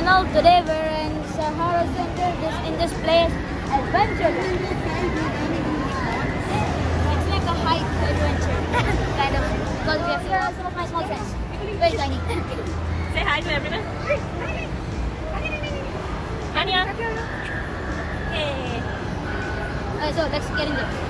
channel. Today we're in Sahara Center. This in this place, adventure. It's like a hike adventure, kind of. Because we have here are some of my small friends. Very tiny. Say hi to everyone. Anya. Hey. Uh, okay, so let's get in there.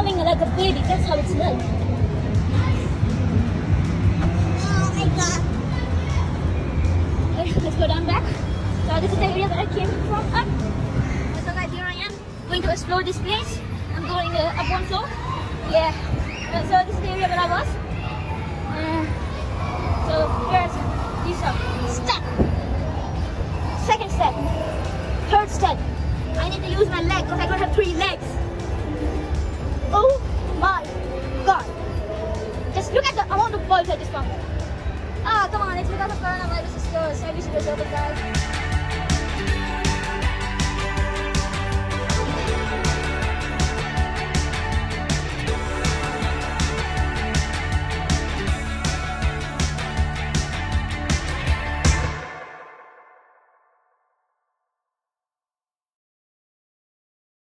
It's like a baby. That's how it's like. Oh my god. Let's go down back. So this is the area that I came from up. So guys, here I am going to explore this place. I'm going uh, up one floor. Yeah. Uh, so this is the area where I was. Uh, so here's these up. Step. Second step. Third step. I need to use my leg because I don't have three legs. Oh my god. Just look at the amount of balls I just found. Ah, come on, it's because of coronavirus stores. I wish it was over, guys.